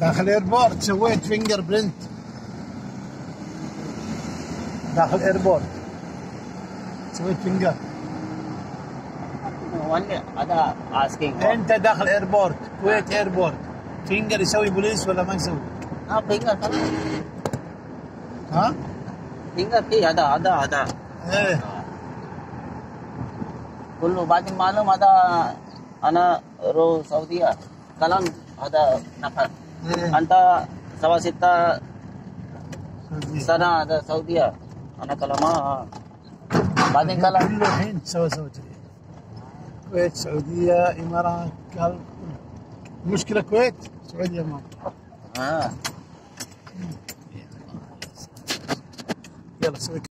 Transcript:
داخل ايربورت سويت فينجر برنت داخل ايربورت سويت فينجر أنا اسكينج أنت داخل ايربورت كويت ايربورت فينجر يسوي بوليس ولا ما يسوي؟ آه فينجر ها؟ فينجر في هذا هذا هذا. إيه. كله بعد ما معلوم هذا أنا رو سعودية. كلام هذا نفر. إيه. أنت سبعة ستة سنة هذا سعودية. أنا كلام آه، آه. بعدين كلام. كله الحين سوا سوا كويت سعودية امارات قال المشكلة كويت سعودية ما ah يلا سوي